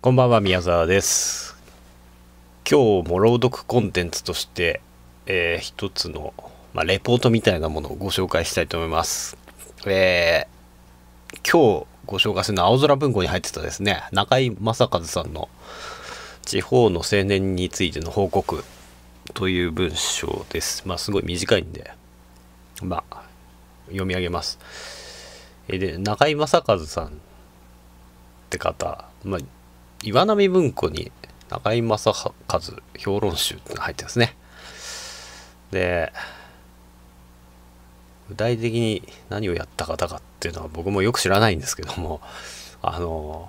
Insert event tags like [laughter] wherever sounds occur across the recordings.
こんばんは、宮沢です。今日も朗読コンテンツとして、えー一つの、まあ、レポートみたいなものをご紹介したいと思います。えー今日ご紹介するのは青空文庫に入ってたですね、中井正和さんの地方の青年についての報告という文章です。まあ、すごい短いんで、まあ、読み上げます。えーで、中井正和さんって方、まあ、岩波文庫に中井正和評論集ってのが入ってますね。で、具体的に何をやった方かっていうのは僕もよく知らないんですけども、あの、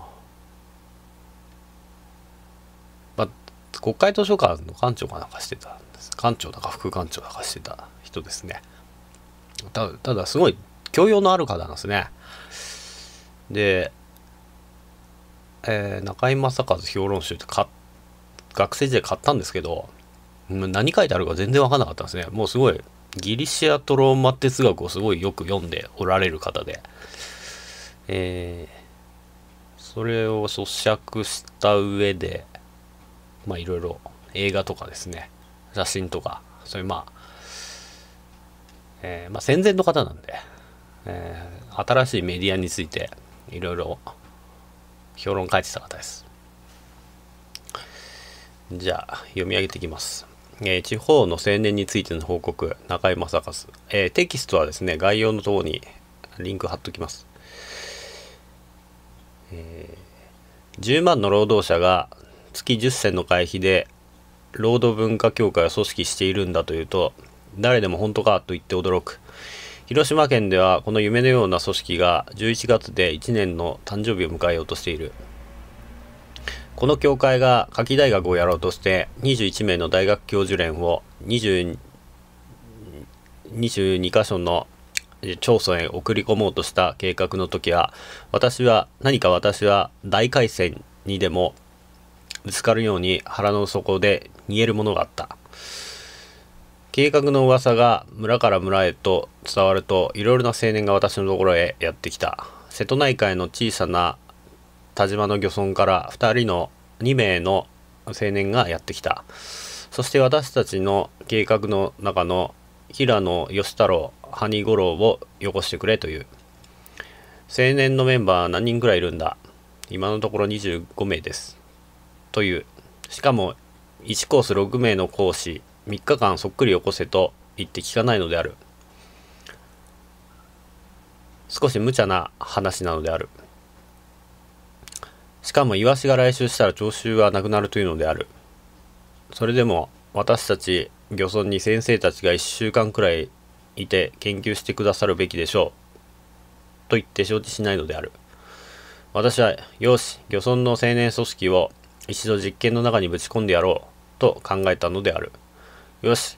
まあ、国会図書館の館長かなんかしてたんです。館長だか副館長だかしてた人ですね。たただ、すごい教養のある方なんですね。で、えー中井正和評論集って買っ学生時代買ったんですけど何書いてあるか全然分かんなかったんですね。もうすごいギリシアトローマ哲学をすごいよく読んでおられる方で。えーそれを咀嚼した上でまあいろいろ映画とかですね。写真とか。そういうまあ、えーまあ戦前の方なんで、えー新しいメディアについていろいろ評論書いてた方です。じゃあ、読み上げていきます。えー地方の青年についての報告、中井正和。えーテキストはですね、概要のところにリンク貼っときます。えー10万の労働者が月10銭の会費で労働文化協会を組織しているんだというと、誰でも本当かと言って驚く。広島県ではこの夢のような組織が11月で1年の誕生日を迎えようとしている。この協会が夏季大学をやろうとして21名の大学教授連を20 22カ所の町村へ送り込もうとした計画の時は私は何か私は大海戦にでもぶつかるように腹の底で煮えるものがあった計画の噂が村から村へと伝わるといろいろな青年が私のところへやってきた。瀬戸内海の小さな田島の漁村から2人の2名の青年がやってきた。そして私たちの計画の中の平野義太郎埴五郎をよこしてくれという。青年のメンバーは何人くらいいるんだ。今のところ25名です。という。しかも1コース6名の講師3日間そっくりよこせと言って聞かないのである。少し無茶な話なのである。しかもイワシが来週したら徴収はなくなるというのである。それでも私たち漁村に先生たちが1週間くらいいて研究してくださるべきでしょう。と言って承知しないのである。私はよし漁村の青年組織を一度実験の中にぶち込んでやろう。と考えたのである。よし。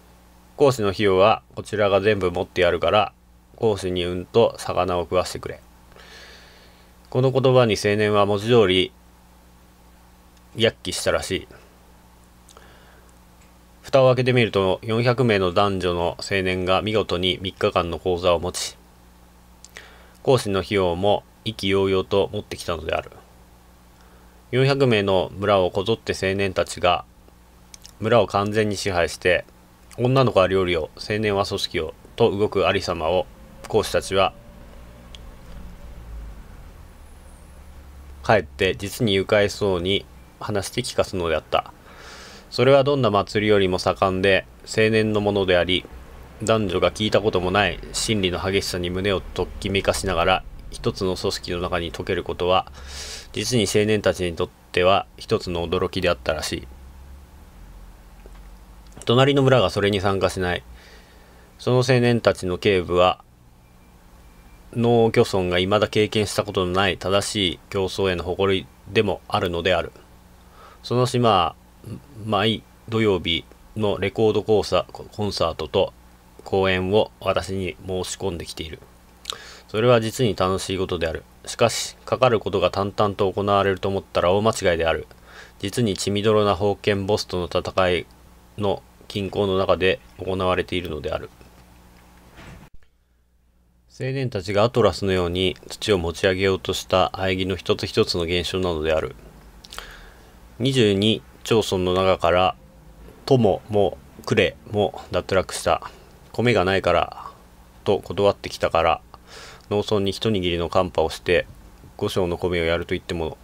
講師の費用はこちらが全部持ってやるから講師にうんと魚を食わしてくれ。この言葉に青年は文字通り躍起したらしい。蓋を開けてみると400名の男女の青年が見事に3日間の講座を持ち講師の費用も意気揚々と持ってきたのである。400名の村をこぞって青年たちが村を完全に支配して女の子は料理を青年は組織をと動くありさまを講師たちは帰って実に愉快そうに話して聞かすのであった。それはどんな祭りよりも盛んで青年のものであり男女が聞いたこともない心理の激しさに胸をときめかしながら一つの組織の中に溶けることは実に青年たちにとっては一つの驚きであったらしい。隣の村がそれに参加しない。その青年たちの警部は農漁村が未だ経験したことのない正しい競争への誇りでもあるのである。その島は毎土曜日のレコードコンサコンサートと公演を私に申し込んできている。それは実に楽しいことである。しかしかかることが淡々と行われると思ったら大間違いである。実に血みどろな封建ボスとの戦いの均衡の中で行われているのである。青年たちがアトラスのように土を持ち上げようとした喘ぎの一つ一つの現象なのである。22町村の中から友も呉も脱落した。米がないからと断ってきたから農村に一握りのカンパをして五升の米をやると言っても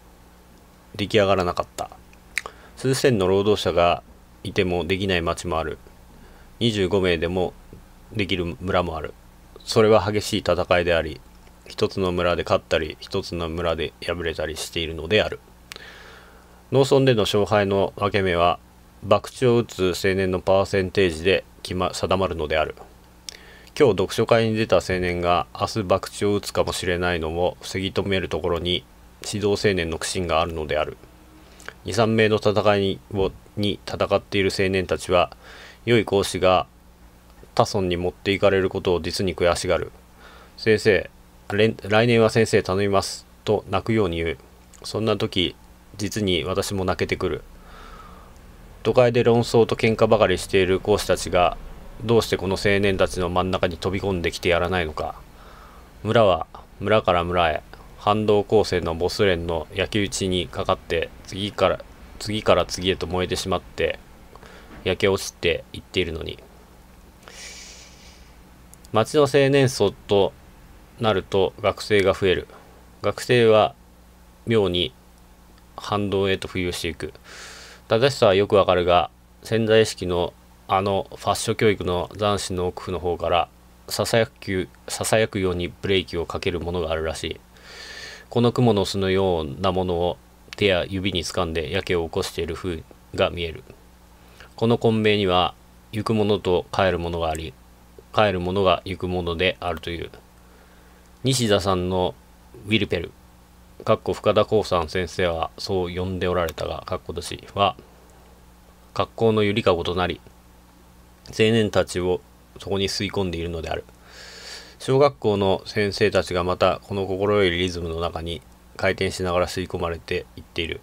出来上がらなかった。数千の労働者がいてもできない町もある。25名でもできる村もある。それは激しい戦いであり一つの村で勝ったり一つの村で敗れたりしているのである。農村での勝敗の分け目は博打を打つ青年のパーセンテージで決、ま、定まるのである。今日読書会に出た青年が明日博打を打つかもしれないのも防ぎ止めるところに指導青年の苦心があるのである。23名の戦いをに戦っている青年たちは良い講師が他村に持っていかれることを実に悔しがる。先生来年は先生頼みますと泣くように言う。そんな時実に私も泣けてくる。都会で論争と喧嘩ばかりしている講師たちがどうしてこの青年たちの真ん中に飛び込んできてやらないのか。村は村から村へ反動構成のボス連の焼き討ちにかかって次から次から次へと燃えてしまって焼け落ちていっているのに。町の青年層となると学生が増える。学生は妙に反動へと浮遊していく。正しさはよくわかるが潜在意識のあのファッション教育の斬新の奥の方からささやくささやくようにブレーキをかけるものがあるらしい。この蜘蛛の巣のようなものを手や指に掴んでやけを起こしている風が見える。この混迷には行くものと帰るものがあり帰るものが行くものであるという。西田さんのウィルペルかっこ深田光さん先生はそう呼んでおられたがかっこ年は格好のゆりかごとなり青年たちをそこに吸い込んでいるのである。小学校の先生たちがまたこの心よいリズムの中に回転しながら吸い込まれていっている。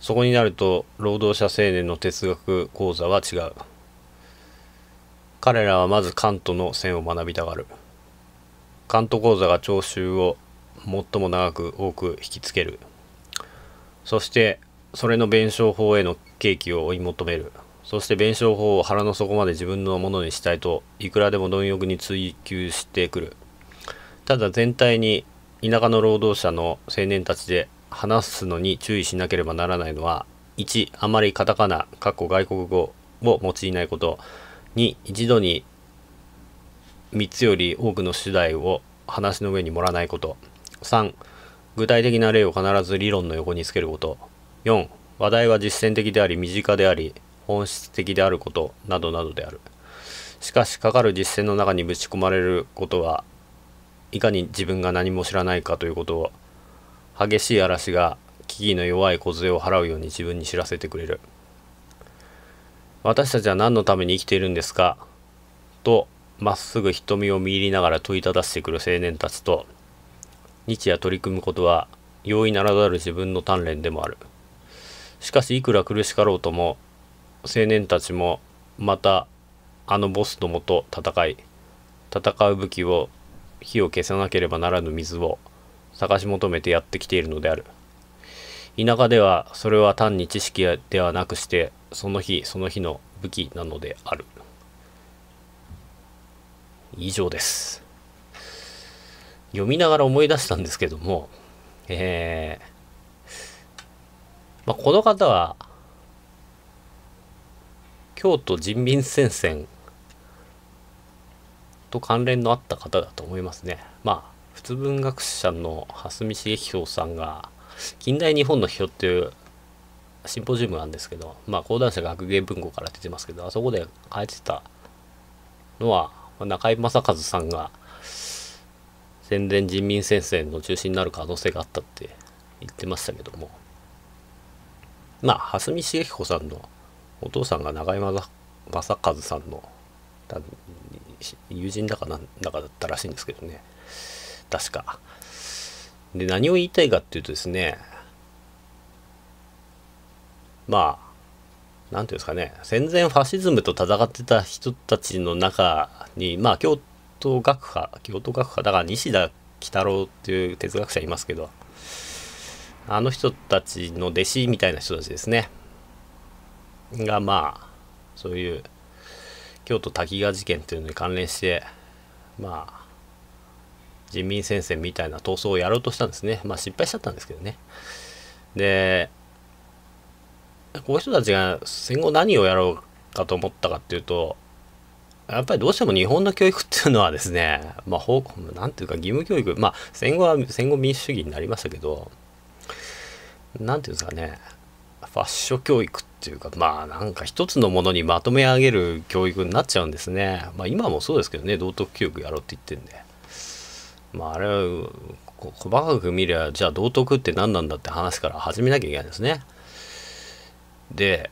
そこになると労働者青年の哲学講座は違う。彼らはまずカントの線を学びたがる。カント講座が聴衆を最も長く多く引きつける。そしてそれの弁証法への契機を追い求める。そして弁証法を腹の底まで自分のものにしたいといくらでも貪欲に追求してくる。ただ全体に田舎の労働者の青年たちで話すのに注意しなければならないのは1あまりカタカナかっこ外国語を用いないこと。2一度に3つより多くの主題を話の上に盛らないこと。3具体的な例を必ず理論の横につけること。4話題は実践的であり身近であり本質的であることなどなどである。しかしかかる実践の中にぶち込まれることはいかに自分が何も知らないかということを激しい嵐が危機の弱い梢を払うように自分に知らせてくれる。私たちは何のために生きているんですか？とまっすぐ瞳を見入りながら問いただしてくる青年たちと日夜取り組むことは容易ならざる自分の鍛錬でもある。しかしいくら苦しかろうとも青年たちもまたあのボスのもと戦い戦う武器を火を消さなければならぬ水を探し求めてやってきているのである。田舎ではそれは単に知識ではなくしてその日その日の武器なのである。以上です。読みながら思い出したんですけどもえー、まあ、この方は京都人民戦線と関連のあった方だと思いますね。まあ、普通文学者の蓮見茂彦さんが、近代日本の批評っていうシンポジウムなんですけど、まあ、講談社学芸文庫から出てますけど、あそこで書いてたのは、中井正和さんが戦前人民戦線の中心になる可能性があったって言ってましたけども、まあ、蓮見茂彦さんのお父さんが中山正和さんの友人だかなんだかだったらしいんですけどね。確か。で何を言いたいかっていうとですねまあ何ていうんですかね。戦前ファシズムと戦ってた人たちの中にまあ京都学派京都学派だから西田喜太郎っていう哲学者いますけどあの人たちの弟子みたいな人たちですね。がまあそういう京都滝川事件っていうのに関連してまあ人民戦線みたいな闘争をやろうとしたんですね。まあ失敗しちゃったんですけどね。でこういう人たちが戦後何をやろうかと思ったかっていうとやっぱりどうしても日本の教育っていうのはですねまあ方なんていうか義務教育。まあ戦後は戦後民主主義になりましたけど何ていうんですかねファッション教育っていうかまあなんか一つのものにまとめ上げる教育になっちゃうんですね。まあ今もそうですけどね道徳教育やろうって言ってんで。まああれは細かく見りゃじゃあ道徳って何なんだって話から始めなきゃいけないんですね。で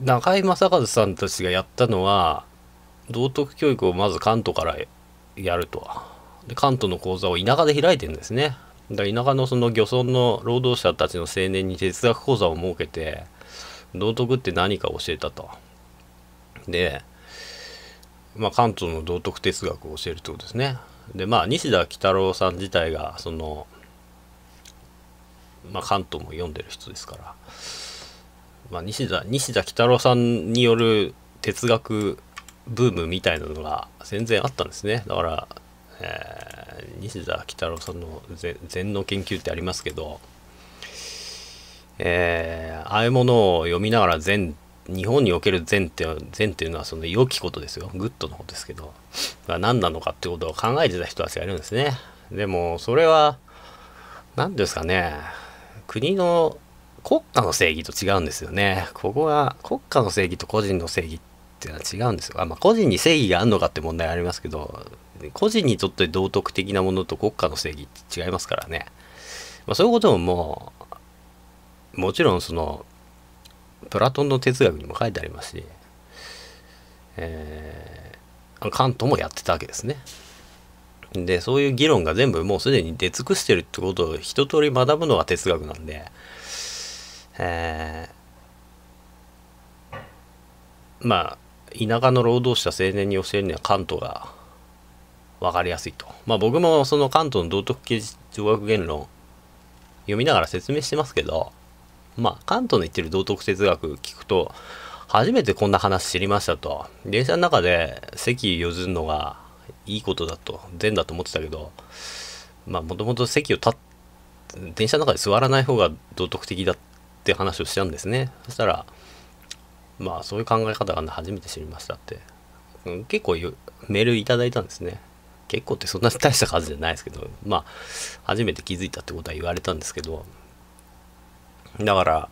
中井正和さんたちがやったのは道徳教育をまず関東からやると。で関東の講座を田舎で開いてるんですね。だ田舎のその漁村の労働者たちの青年に哲学講座を設けて道徳って何か教えたと。で、まあ、関東の道徳哲学を教えるってことですね。でまあ西田喜太郎さん自体がその、まあ、関東も読んでる人ですから、まあ、西田西田幾多郎さんによる哲学ブームみたいなのが全然あったんですね。だから、えー西田幾多郎さんの善の研究ってありますけど、えー、ああいうものを読みながら善日本における善って善っていうのはその良きことですよ。グッドのことですけど。何なのかってことを考えてた人たちがいるんですね。でもそれは何ですかね。国の国家の正義と違うんですよね。ここは国家の正義と個人の正義っていうのは違うんですよ。あ、まあ、個人に正義があるのかって問題ありますけど個人にとって道徳的なものと国家の正義って違いますからね、まあ、そういうことももうもちろんそのプラトンの哲学にも書いてありますし、えー、カントもやってたわけですね。でそういう議論が全部もうすでに出尽くしてるってことを一通り学ぶのが哲学なんで、えー、まあ田舎の労働者青年に教えるにはカントが分かりやすいと。まあ僕もその関東の道徳系条約言論読みながら説明してますけど、まあ関東の言ってる道徳哲学聞くと、初めてこんな話知りましたと。電車の中で席譲るのがいいことだと、善だと思ってたけど、まあもともと席を立って、電車の中で座らない方が道徳的だって話をしちゃうんですね。そしたら、まあそういう考え方が初めて知りましたって、結構メールいただいたんですね。結構ってそんな大した数じゃないですけどまあ初めて気づいたってことは言われたんですけどだから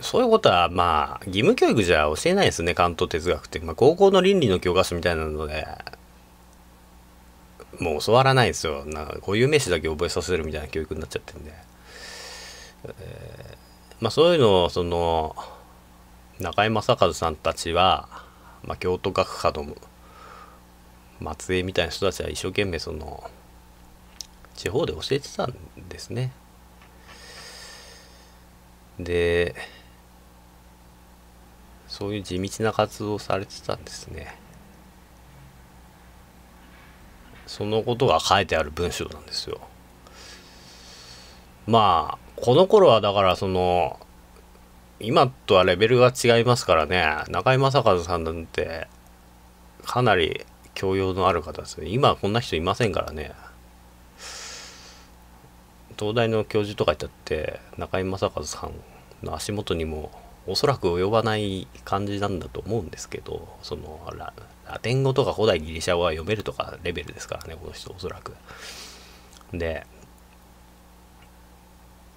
そういうことはまあ義務教育じゃ教えないですね関東哲学って、まあ、高校の倫理の教科書みたいなのでもう教わらないですよ。なんか固有名詞だけ覚えさせるみたいな教育になっちゃってるんで、えー、まあそういうのをその中井正和さんたちは、まあ、京都学科の松江みたいな人たちは一生懸命その地方で教えてたんですね。でそういう地道な活動をされてたんですね。そのことが書いてある文章なんですよ。まあこの頃はだからその今とはレベルが違いますからね中居正和さんなんてかなり教養のある方ですね今はこんな人いませんからね東大の教授とかいたって中井正和さんの足元にもおそらく及ばない感じなんだと思うんですけどそのラテン語とか古代ギリシャ語は読めるとかレベルですからねこの人おそらく。で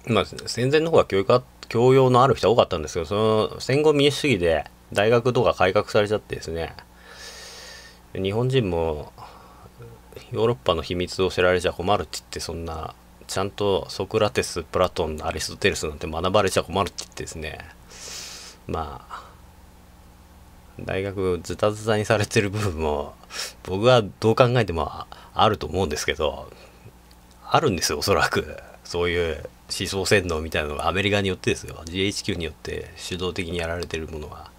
まあ戦前の方が教育教養のある人多かったんですけどその戦後民主主義で大学とか改革されちゃってですね日本人もヨーロッパの秘密を知られちゃ困るって言ってそんなちゃんとソクラテスプラトンアリストテレスなんて学ばれちゃ困るって言ってですね。まあ大学ズタズタにされてる部分も僕はどう考えてもあると思うんですけどあるんですよおそらく。そういう思想洗脳みたいなのがアメリカによってですよ。GHQ によって主導的にやられてるものは。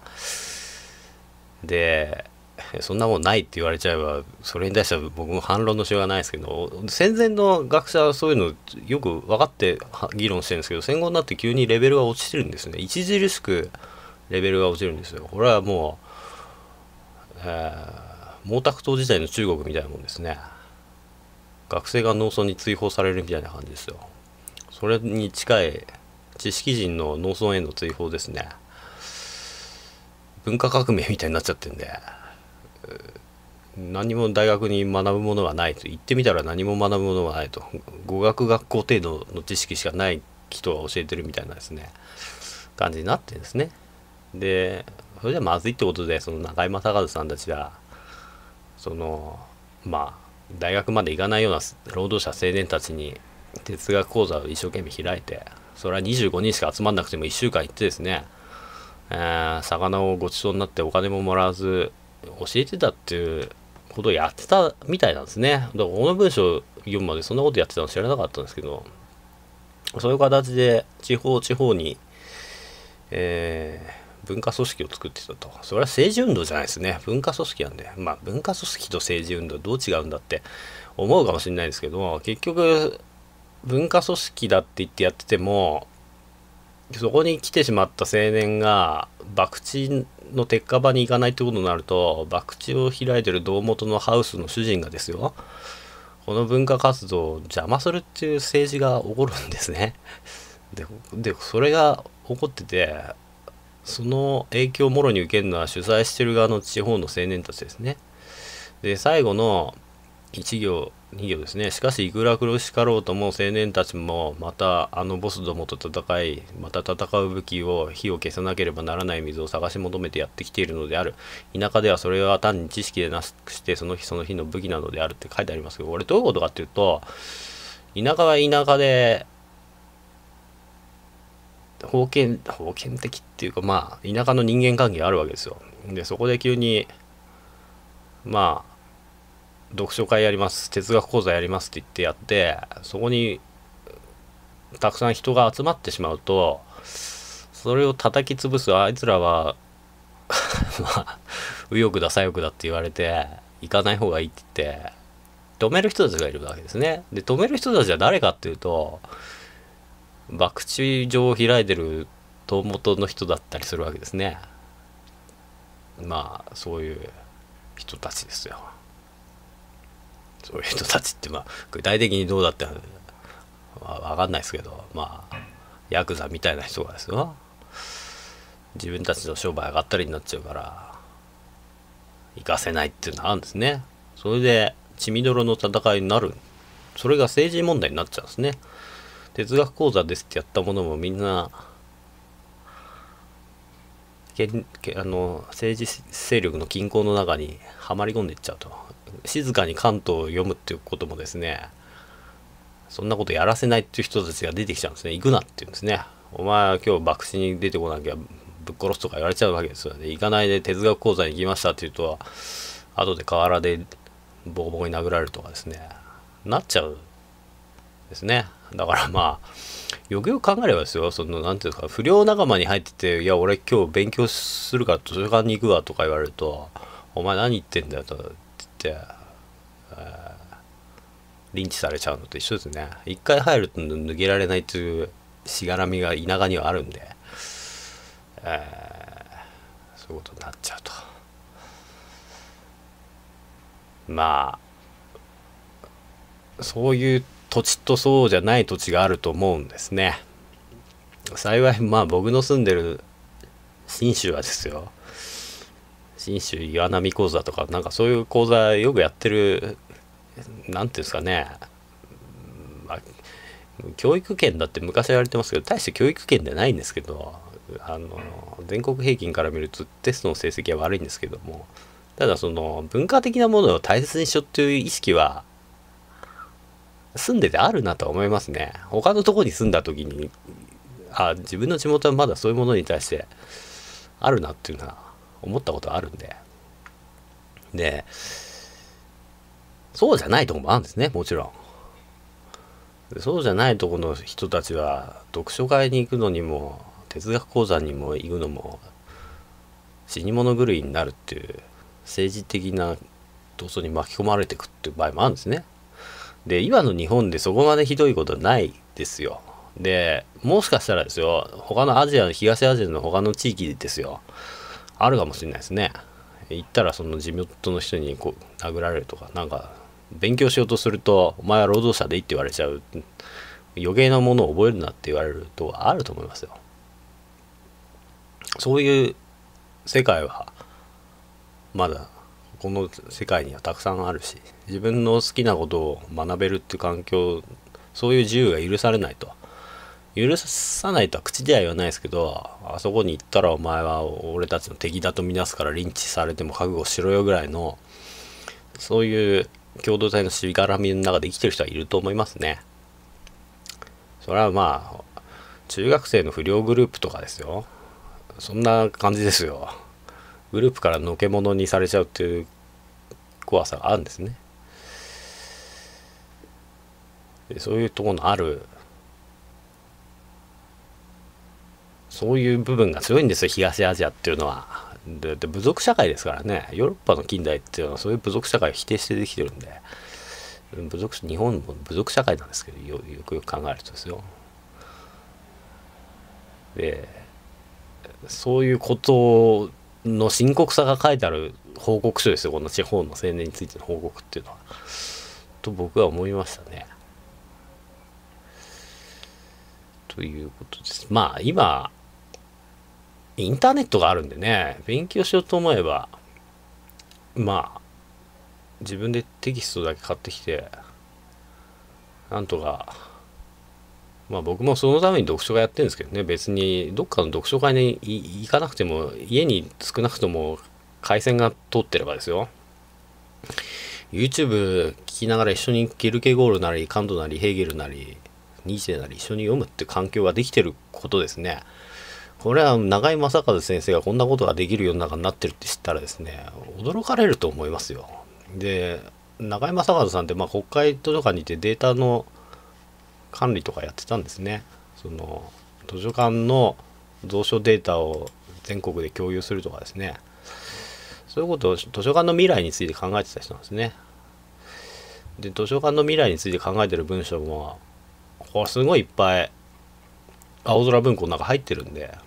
で [laughs] そんなもんないって言われちゃえばそれに対しては僕も反論のしようがないですけど戦前の学者はそういうのよく分かって議論してるんですけど戦後になって急にレベルが落ちてるんですね。著しくレベルが落ちるんですよ。これはもう、えー、毛沢東時代の中国みたいなもんですね。学生が農村に追放されるみたいな感じですよ。それに近い知識人の農村への追放ですね。文化革命みたいになっちゃってんで。何も大学に学ぶものはないと。言ってみたら何も学ぶものはないと。語学学校程度の知識しかない人が教えてるみたいなですね。感じになってですね。でそれじゃまずいってことでその中山隆さんたちはそのまあ大学まで行かないような労働者青年たちに哲学講座を一生懸命開いてそれは25人しか集まんなくても1週間行ってですね、えー、魚をごちそうになってお金ももらわず教えてたっていうことをやってたみたいなんですね。だからこの文章読むまでそんなことやってたの知らなかったんですけど、そういう形で地方地方に、えー、文化組織を作ってたと。それは政治運動じゃないですね。文化組織なんで。まあ文化組織と政治運動どう違うんだって思うかもしれないですけど、結局文化組織だって言ってやってても、そこに来てしまった青年が博打の鉄火場に行かないってことになると博打を開いてる胴元のハウスの主人がですよこの文化活動を邪魔するっていう政治が起こるんですね。ででそれが起こっててその影響をもろに受けるのは主催してる側の地方の青年たちですね。で最後の1行2行ですね。しかしいくら苦しかろうとも青年たちもまたあのボスどもと戦いまた戦う武器を火を消さなければならない水を探し求めてやってきているのである。田舎ではそれは単に知識でなくしてその日その日の武器なのであるって書いてありますけどこれどういうことかっていうと田舎は田舎で封建封建的っていうかまあ田舎の人間関係があるわけですよ。でそこで急にまあ読書会やります哲学講座やりますって言ってやってそこにたくさん人が集まってしまうとそれを叩き潰すあいつらは [laughs] まあ右翼だ左翼だって言われて行かない方がいいって言って止める人たちがいるわけですね。で止める人たちは誰かっていうと博打場を開いてる塔元の人だったりするわけですね。まあそういう人たちですよ。そういう人たちってまあ具体的にどうだってまあ、分かんないですけどまあヤクザみたいな人がですよ。自分たちの商売上がったりになっちゃうから行かせないっていうのがあるんですね。それで血みどろの戦いになる。それが政治問題になっちゃうんですね。哲学講座ですってやったものもみんなけあの政治勢力の均衡の中にはまり込んでいっちゃうと。静かに関東を読むっていうこともですねそんなことやらせないっていう人たちが出てきちゃうんですね。行くなって言うんですね。お前は今日博打に出てこなきゃぶっ殺すとか言われちゃうわけですよね。行かないで哲学講座に行きましたって言うと後で河原でボコボコに殴られるとかですね。なっちゃうですね。だからまあよくよく考えればですよ。その何ていうんですか不良仲間に入ってて「いや俺今日勉強するから図書館に行くわ」とか言われると「お前何言ってんだよ」と。て、えー、リンチされちゃうのと一緒ですね。一回入ると抜けられないというしがらみが田舎にはあるんで、えー、そういうことになっちゃうと。まあそういう土地とそうじゃない土地があると思うんですね。幸いまあ僕の住んでる信州はですよ信州岩波講座とかなんかそういう講座よくやってる何ていうんですかね、まあ、教育圏だって昔は言われてますけど大して教育圏ではないんですけどあの全国平均から見るとテストの成績は悪いんですけどもただその文化的なものを大切にしようっていう意識は住んでてあるなとは思いますね。他のとこに住んだ時にあ自分の地元はまだそういうものに対してあるなっていうのは思ったことあるんで。で、そうじゃないとこもあるんですね、もちろん。そうじゃないとこの人たちは、読書会に行くのにも、哲学講座にも行くのも、死に物狂いになるっていう政治的な闘争に巻き込まれていくっていう場合もあるんですね。で今の日本でそこまでひどいことないですよ。でもしかしたらですよ他のアジア東アジアの他の地域ですよあるかもしれないですね。行ったらその地元の人にこう殴られるとかなんか勉強しようとすると「お前は労働者でいい」って言われちゃう余計なものを覚えるなって言われるとあると思いますよ。そういう世界はまだこの世界にはたくさんあるし自分の好きなことを学べるって環境そういう自由が許されないと許さないとは口では言わないですけどあそこに行ったらお前は俺たちの敵だとみなすからリンチされても覚悟しろよぐらいのそういう共同体のしがらみの中で生きてる人はいると思いますね。それはまあ中学生の不良グループとかですよ。そんな感じですよ。グループからのけ者にされちゃうっていう怖さがあるんですね。でそういうところのあるそういう部分が強いんですよ。東アジアっていうのは。で部族社会ですからね。ヨーロッパの近代っていうのはそういう部族社会を否定してできてるんで。部族日本も部族社会なんですけどよくよく考えるとですよ。でそういうことの深刻さが書いてある報告書ですよ。この地方の青年についての報告っていうのは。と僕は思いましたね。ということです。まあ今インターネットがあるんでね勉強しようと思えばまあ自分でテキストだけ買ってきてなんとかまあ僕もそのために読書会やってるんですけどね別にどっかの読書会に行かなくても家に少なくとも回線が通ってればですよ YouTube 聞きながら一緒にゲルケゴールなりカントなりヘーゲルなりニーチェなり一緒に読むって環境ができてることですね。これは長井正和先生がこんなことができる世の中になってるって知ったらですね驚かれると思いますよ。で長井正和さんってまあ国会図書館にいてデータの管理とかやってたんですね。その図書館の蔵書データを全国で共有するとかですねそういうことを図書館の未来について考えてた人なんですね。で図書館の未来について考えてる文章もこれすごいいっぱい青空文庫の中入ってるんで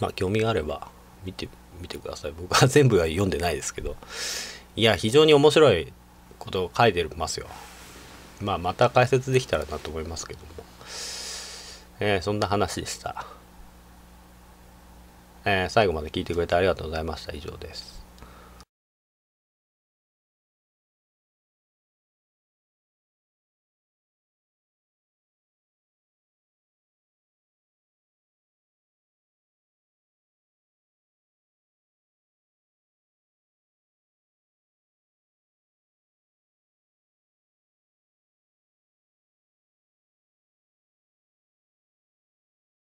まあ興味があれば見てみてください。[laughs] 僕は全部は読んでないですけど。いや非常に面白いことを書いてますよ。まあまた解説できたらなと思いますけども。えー、そんな話でした、えー、最後まで聞いてくれてありがとうございました。以上です。